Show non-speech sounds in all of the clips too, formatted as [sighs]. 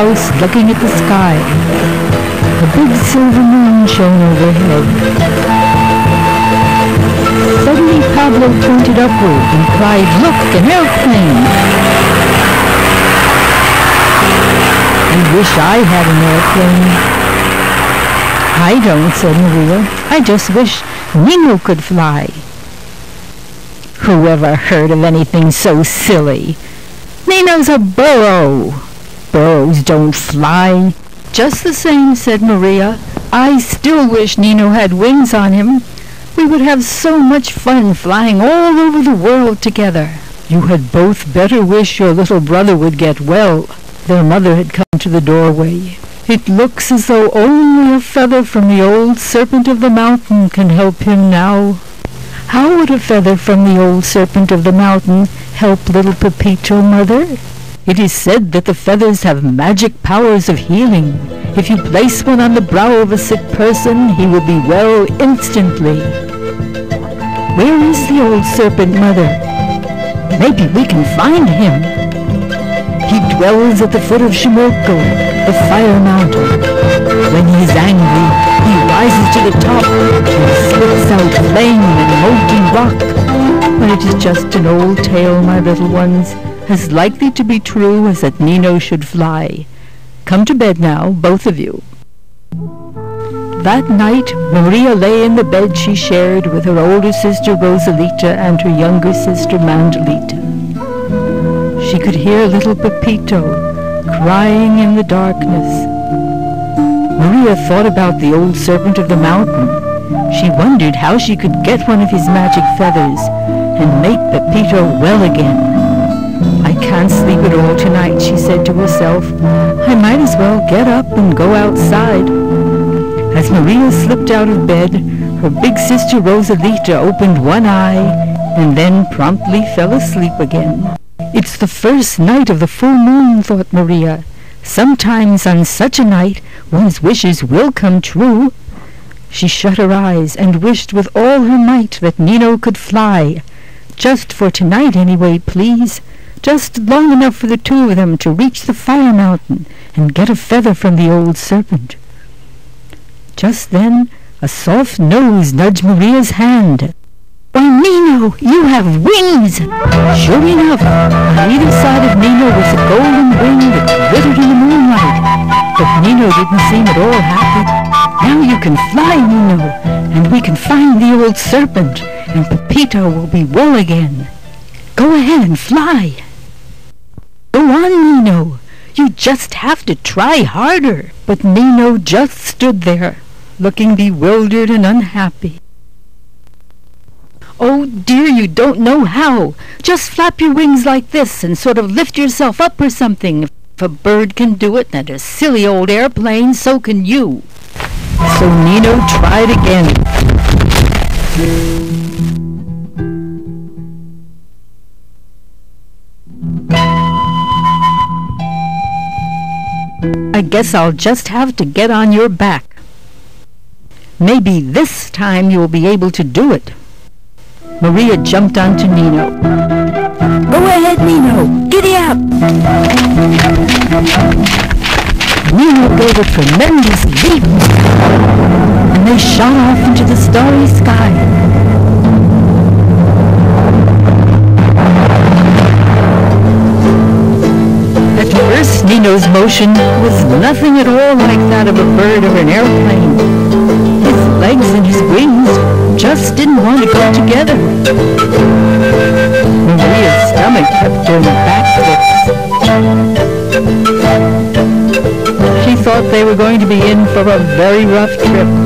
house looking at the sky. A big silver moon shone overhead. Suddenly Pablo pointed upward and cried, Look, an airplane! I wish I had an airplane. I don't, said Maria. I just wish Nino could fly. Who ever heard of anything so silly? Nino's a burro. Burros don't fly. Just the same, said Maria. I still wish Nino had wings on him. We would have so much fun flying all over the world together. You had both better wish your little brother would get well. Their mother had come to the doorway. It looks as though only a feather from the old serpent of the mountain can help him now. How would a feather from the old serpent of the mountain help little Pepito, mother? It is said that the feathers have magic powers of healing. If you place one on the brow of a sick person, he will be well instantly. Where is the old serpent, mother? Maybe we can find him. He dwells at the foot of Shimoko, the fire mountain. When he is angry, he rises to the top and spits out flame and molten rock. But it is just an old tale, my little ones, as likely to be true as that Nino should fly. Come to bed now, both of you. That night, Maria lay in the bed she shared with her older sister Rosalita and her younger sister Mandalita. She could hear little Pepito crying in the darkness. Maria thought about the old serpent of the mountain. She wondered how she could get one of his magic feathers and make Pepito well again. Can't sleep at all tonight, she said to herself. I might as well get up and go outside. As Maria slipped out of bed, her big sister Rosalita opened one eye and then promptly fell asleep again. It's the first night of the full moon, thought Maria. Sometimes on such a night one's wishes will come true. She shut her eyes and wished with all her might that Nino could fly. Just for tonight anyway, please. Just long enough for the two of them to reach the fire mountain and get a feather from the old serpent. Just then a soft nose nudged Maria's hand. Why, Nino, you have wings! Sure enough, on either side of Nino was a golden wing that glittered in the moonlight. But Nino didn't seem at all happy. Now you can fly, Nino, and we can find the old serpent, and Pepito will be well again. Go ahead and fly. Go on, Nino. You just have to try harder. But Nino just stood there, looking bewildered and unhappy. Oh dear, you don't know how. Just flap your wings like this and sort of lift yourself up or something. If a bird can do it and a silly old airplane, so can you. So Nino tried again. I guess I'll just have to get on your back. Maybe this time you'll be able to do it. Maria jumped onto Nino. Go ahead, Nino. Giddy up. Nino gave a tremendous leap, and they shot off into the starry sky. First, Nino's motion was nothing at all like that of a bird or an airplane. His legs and his wings just didn't want to go together. Maria's stomach kept doing backflips. She thought they were going to be in for a very rough trip.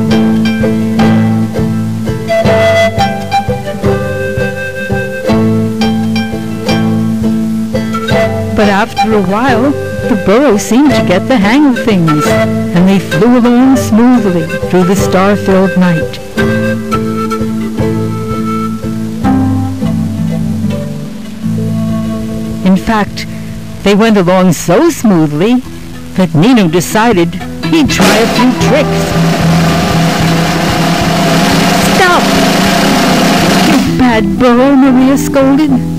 After a while, the burro seemed to get the hang of things, and they flew along smoothly through the star-filled night. In fact, they went along so smoothly that Nino decided he'd try a few tricks. Stop! You bad burro, Maria scolded.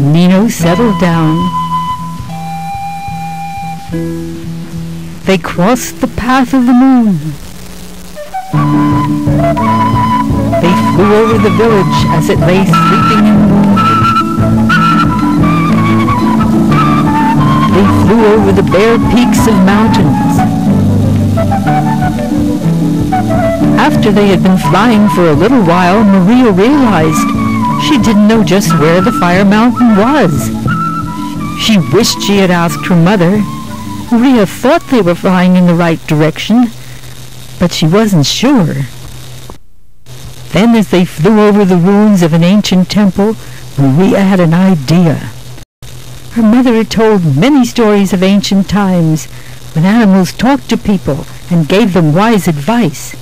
Nino settled down They crossed the path of the moon. They flew over the village as it lay sleeping in moonlight. They flew over the bare peaks of mountains. After they had been flying for a little while, Maria realized she didn't know just where the fire mountain was. She wished she had asked her mother. Maria thought they were flying in the right direction, but she wasn't sure. Then as they flew over the ruins of an ancient temple, Maria had an idea. Her mother had told many stories of ancient times when animals talked to people and gave them wise advice.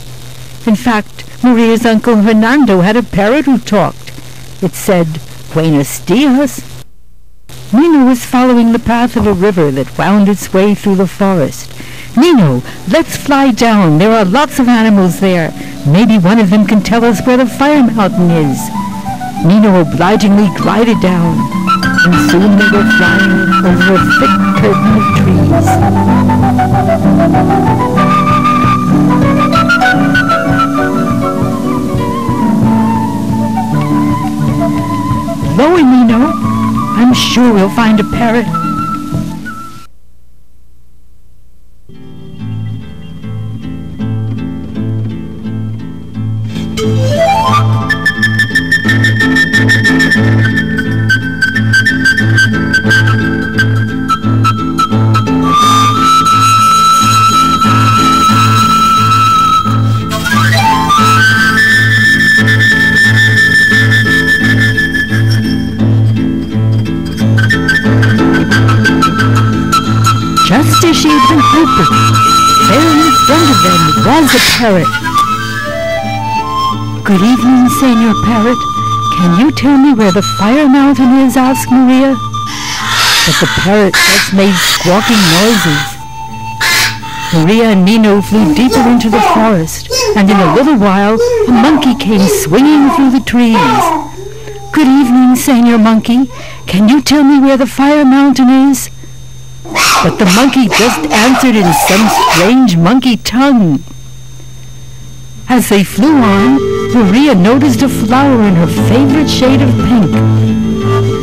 In fact, Maria's uncle Hernando had a parrot who talked. It said, Buenos dias. Nino was following the path of a river that wound its way through the forest. Nino, let's fly down. There are lots of animals there. Maybe one of them can tell us where the fire mountain is. Nino obligingly glided down, and soon they were flying over a thick curtain of trees. Lower, Nino. I'm sure we'll find a parrot. Was a parrot. Good evening, Senor Parrot. Can you tell me where the fire mountain is? asked Maria. But the parrot just made squawking noises. Maria and Nino flew deeper into the forest, and in a little while a monkey came swinging through the trees. Good evening, Senor Monkey. Can you tell me where the fire mountain is? But the monkey just answered in some strange monkey tongue. As they flew on, Maria noticed a flower in her favorite shade of pink.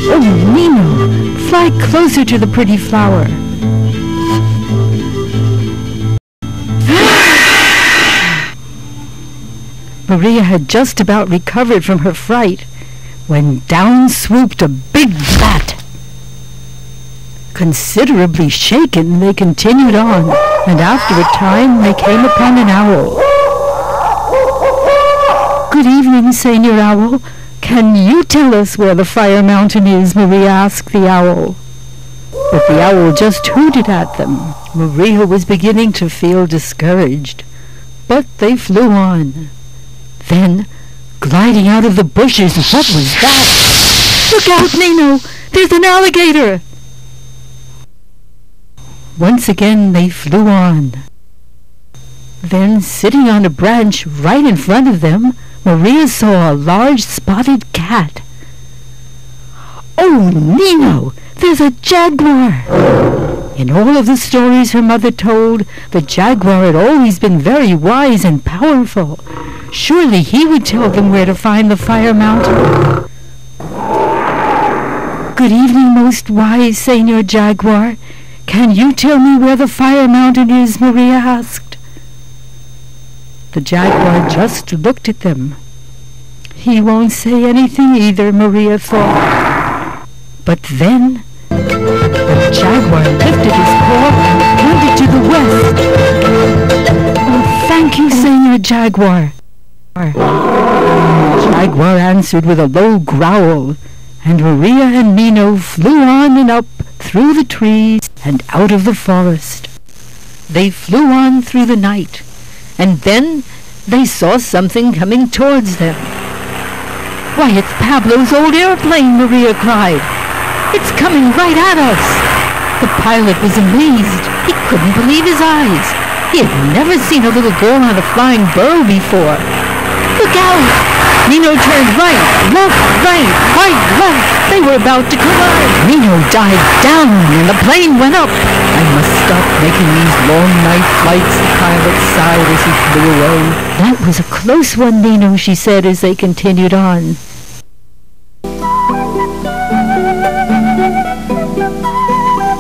Oh, Nino, fly closer to the pretty flower. [sighs] Maria had just about recovered from her fright when down swooped a big bat. Considerably shaken, they continued on, and after a time they came upon an owl. Good evening, Senor Owl. Can you tell us where the fire mountain is? Maria asked the owl. But the owl just hooted at them. Maria was beginning to feel discouraged, but they flew on. Then, gliding out of the bushes, what was that? Look out, Nino! There's an alligator! Once again they flew on. Then, sitting on a branch right in front of them, Maria saw a large spotted cat. Oh, Nino! There's a jaguar! In all of the stories her mother told, the jaguar had always been very wise and powerful. Surely he would tell them where to find the fire mountain. Good evening, most wise Senor Jaguar. Can you tell me where the fire mountain is? Maria asked. The jaguar just looked at them. He won't say anything either, Maria thought. But then the jaguar lifted his paw and pointed to the west. Oh, thank you, Senor Jaguar. Jaguar answered with a low growl, and Maria and Nino flew on and up through the trees and out of the forest. They flew on through the night, and then they saw something coming towards them. Why, it's Pablo's old airplane, Maria cried. It's coming right at us. The pilot was amazed. He couldn't believe his eyes. He had never seen a little girl on a flying burro before. Look out! Nino turned right, left, right, right, left. They were about to collide. Nino dived down and the plane went up. I must stop making these long night flights, the pilot sighed as he flew away. That was a close one, Nino, she said as they continued on.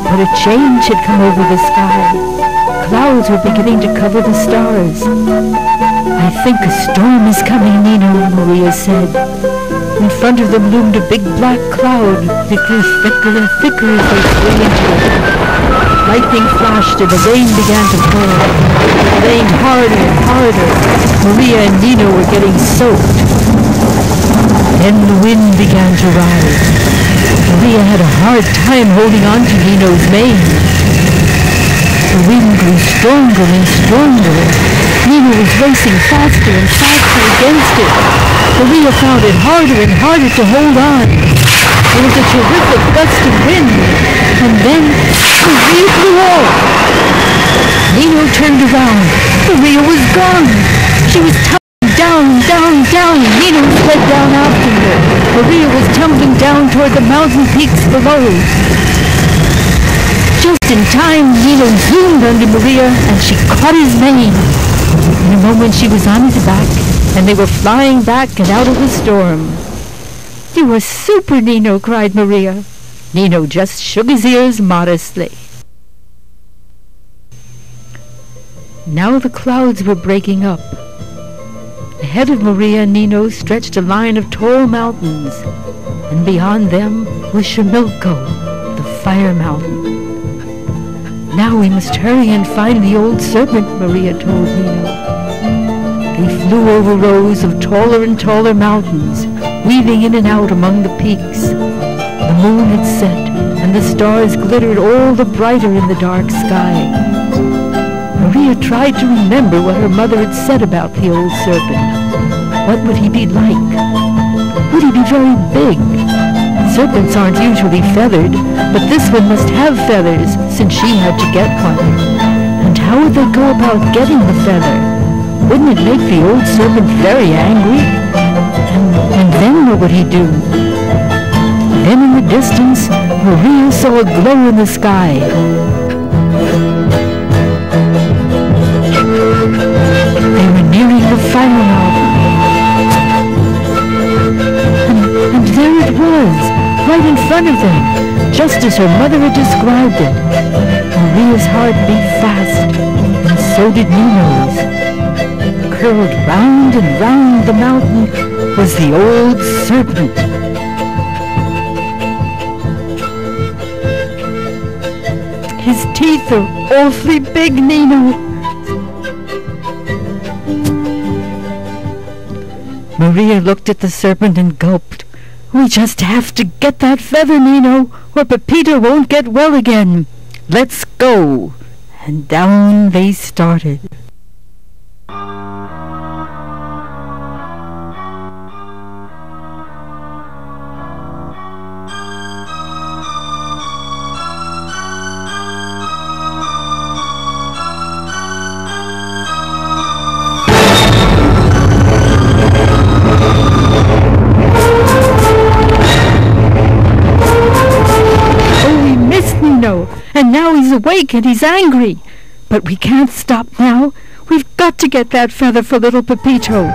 But a change had come over the sky. Clouds were beginning to cover the stars. I think a storm is coming, Nino, Maria said. In front of them loomed a big black cloud thicker and thicker as they flew into it. Lightning flashed and the rain began to pour. It rained harder and harder. Maria and Nino were getting soaked. Then the wind began to rise. Maria had a hard time holding on to Nino's mane. The wind grew stronger and stronger. Nino was racing faster and faster against it. Maria found it harder and harder to hold on. There was a terrific gust of wind, and then Maria blew off. Nino turned around. Maria was gone. She was tumbling down, down, down. Nino slid down after her. Maria was tumbling down toward the mountain peaks below. Just in time, Nino zoomed under Maria and she caught his mane. In a moment she was on his back and they were flying back and out of the storm. You were super, Nino, cried Maria. Nino just shook his ears modestly. Now the clouds were breaking up. Ahead of Maria and Nino stretched a line of tall mountains, and beyond them was Shimilko, the fire mountain. Now we must hurry and find the old serpent, Maria told Nino. They flew over rows of taller and taller mountains, weaving in and out among the peaks. The moon had set, and the stars glittered all the brighter in the dark sky. Maria tried to remember what her mother had said about the old serpent. What would he be like? Would he be very big? Serpents aren't usually feathered, but this one must have feathers, since she had to get one. And how would they go about getting the feather? Wouldn't it make the old serpent very angry? And, and then what would he do? Then in the distance, Maria saw a glow in the sky. They were nearing the fire mountain. Right in front of them, just as her mother had described it. Maria's heart beat fast, and so did Nino's. Curled round and round the mountain was the old serpent. His teeth are awfully big, Nino. Maria looked at the serpent and gulped. We just have to get that feather, Nino, or Pepito won't get well again. Let's go. And down they started. And he's angry. But we can't stop now. We've got to get that feather for little Pepito.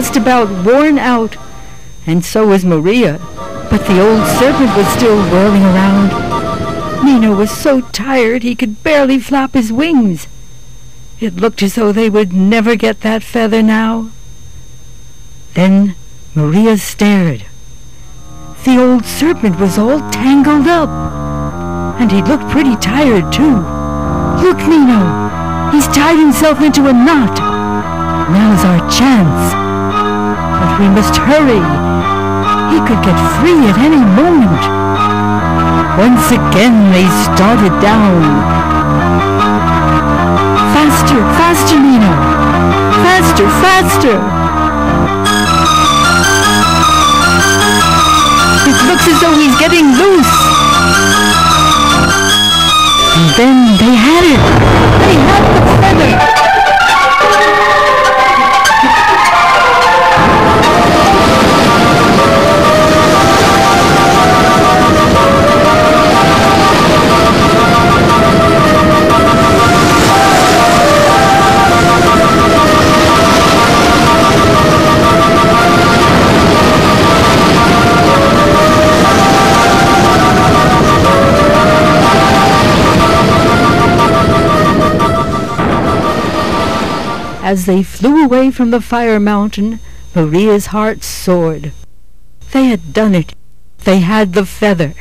Just about worn out, and so was Maria. But the old serpent was still whirling around. Nino was so tired he could barely flap his wings. It looked as though they would never get that feather now. Then Maria stared. The old serpent was all tangled up, and he looked pretty tired too. Look, Nino, he's tied himself into a knot. Now's our chance. We must hurry. He could get free at any moment. Once again they started down. Faster, faster, Nino! Faster, faster! It looks as though he's getting loose. And then they had it. They had the feather. As they flew away from the fire mountain, Maria's heart soared. They had done it. They had the feather.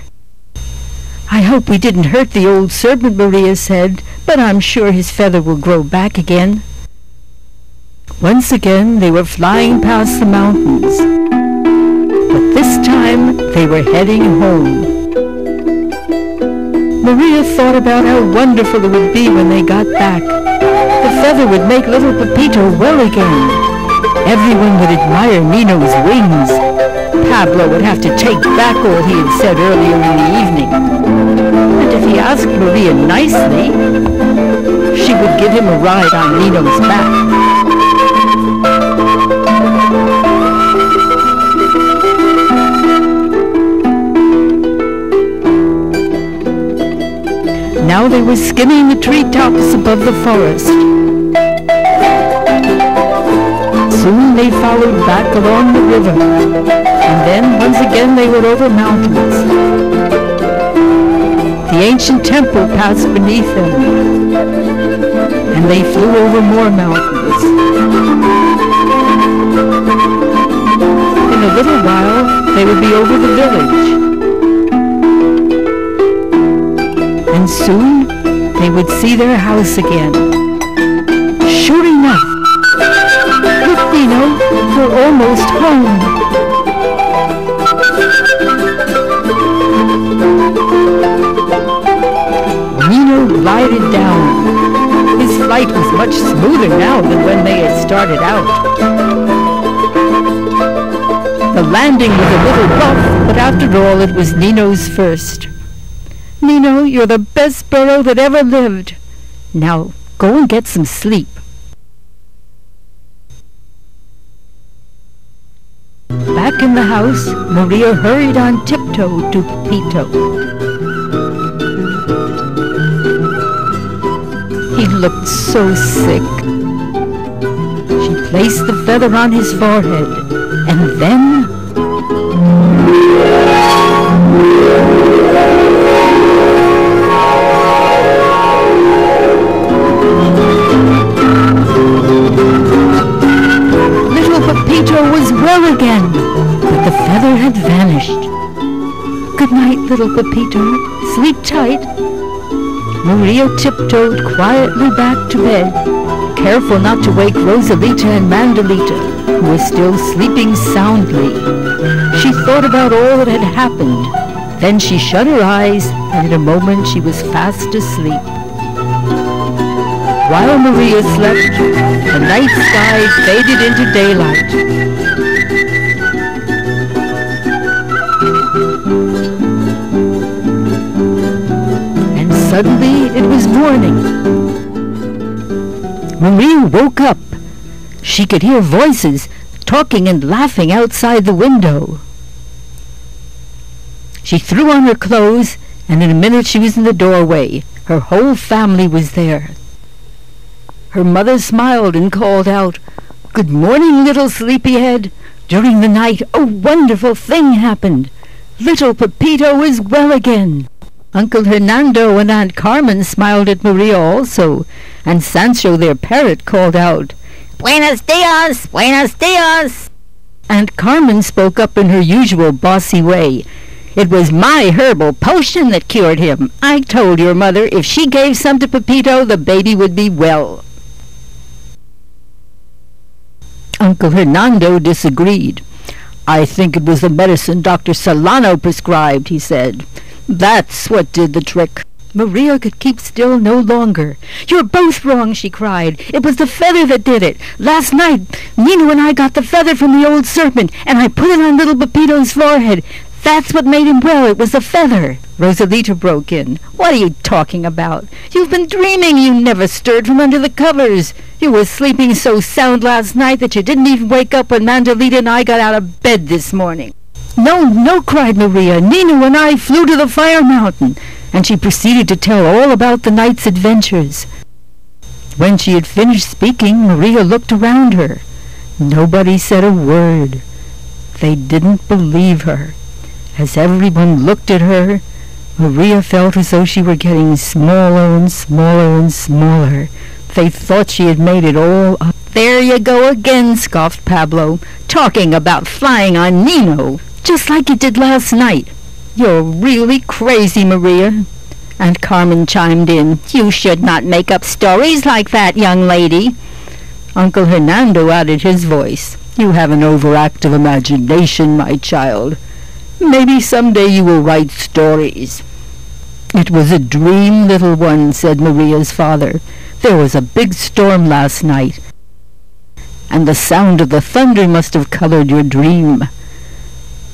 I hope we didn't hurt the old serpent, Maria said, but I'm sure his feather will grow back again. Once again they were flying past the mountains. But this time they were heading home. Maria thought about how wonderful it would be when they got back. The feather would make little Pepito well again. Everyone would admire Nino's wings. Pablo would have to take back all he had said earlier in the evening. And if he asked Maria nicely, she would give him a ride on Nino's back. Now they were skimming the treetops above the forest. Soon they followed back along the river, and then once again they were over mountains. The ancient temple passed beneath them, and they flew over more mountains. In a little while, they would be over the village. And soon they would see their house again. Sure enough, Nino, were almost home. Nino glided down. His flight was much smoother now than when they had started out. The landing was a little rough, but after all it was Nino's first. Nino, you're the best burro that ever lived. Now, go and get some sleep. Back in the house, Maria hurried on tiptoe to Pepito. He looked so sick. She placed the feather on his forehead, and then little Pepito. Sleep tight. Maria tiptoed quietly back to bed, careful not to wake Rosalita and Mandalita, who were still sleeping soundly. She thought about all that had happened. Then she shut her eyes, and in a moment she was fast asleep. While Maria slept, the night sky faded into daylight. Suddenly it was morning. Maria woke up. She could hear voices talking and laughing outside the window. She threw on her clothes, and in a minute she was in the doorway. Her whole family was there. Her mother smiled and called out, Good morning, little sleepyhead. During the night a wonderful thing happened. Little Pepito is well again. Uncle Hernando and Aunt Carmen smiled at Maria also, and Sancho their parrot called out, Buenos dias! Buenos dias! Aunt Carmen spoke up in her usual bossy way. It was my herbal potion that cured him. I told your mother if she gave some to Pepito, the baby would be well. Uncle Hernando disagreed. I think it was the medicine Dr. Solano prescribed, he said. That's what did the trick. Maria could keep still no longer. You're both wrong, she cried. It was the feather that did it. Last night, Nino and I got the feather from the old serpent, and I put it on little Pepito's forehead. That's what made him well. It was the feather. Rosalita broke in. What are you talking about? You've been dreaming. You never stirred from under the covers. You were sleeping so sound last night that you didn't even wake up when Mandolita and I got out of bed this morning. No, no, cried Maria. Nino and I flew to the fire mountain and she proceeded to tell all about the night's adventures. When she had finished speaking, Maria looked around her. Nobody said a word. They didn't believe her. As everyone looked at her, Maria felt as though she were getting smaller and smaller and smaller. They thought she had made it all up. There you go again, scoffed Pablo, talking about flying on Nino, just like you did last night. You're really crazy, Maria. And Carmen chimed in, You should not make up stories like that, young lady. Uncle Hernando added his voice. You have an overactive imagination, my child. Maybe someday you will write stories. It was a dream, little one, said Maria's father. There was a big storm last night, and the sound of the thunder must have colored your dream.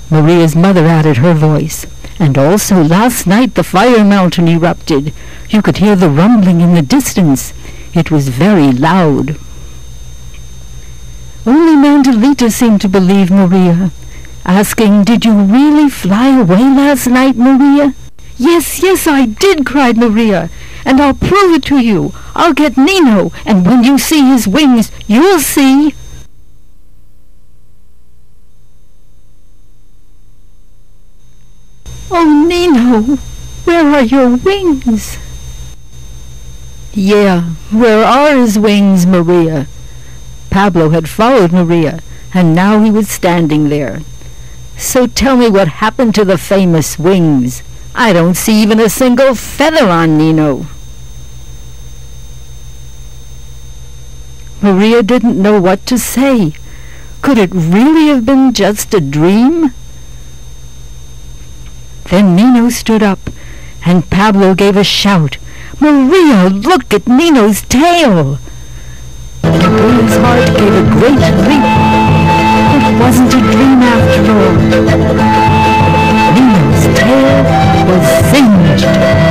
Maria's mother added her voice. And also last night the fire mountain erupted. You could hear the rumbling in the distance. It was very loud. Only Mandolita seemed to believe Maria, asking, Did you really fly away last night, Maria? Yes, yes, I did, cried Maria, and I'll prove it to you. I'll get Nino, and when you see his wings, you'll see. Oh, Nino, where are your wings? Yeah, where are his wings, Maria? Pablo had followed Maria, and now he was standing there. So tell me what happened to the famous wings. I don't see even a single feather on Nino. Maria didn't know what to say. Could it really have been just a dream? Then Nino stood up, and Pablo gave a shout. Maria, look at Nino's tail! The boy's heart gave a great leap. It wasn't a dream after all. Nino's tail was singed.